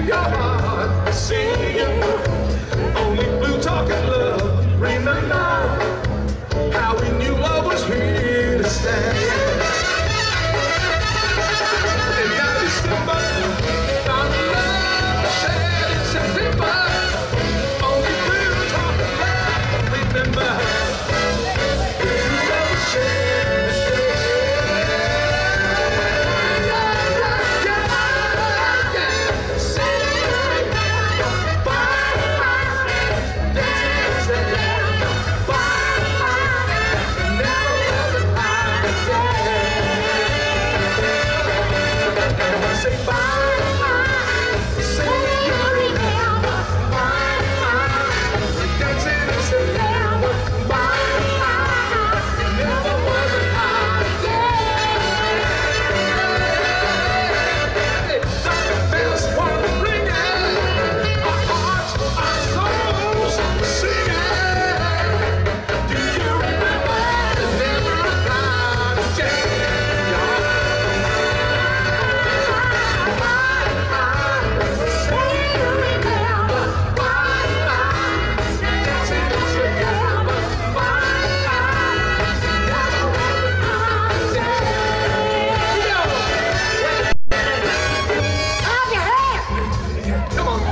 your heart, singing Come on,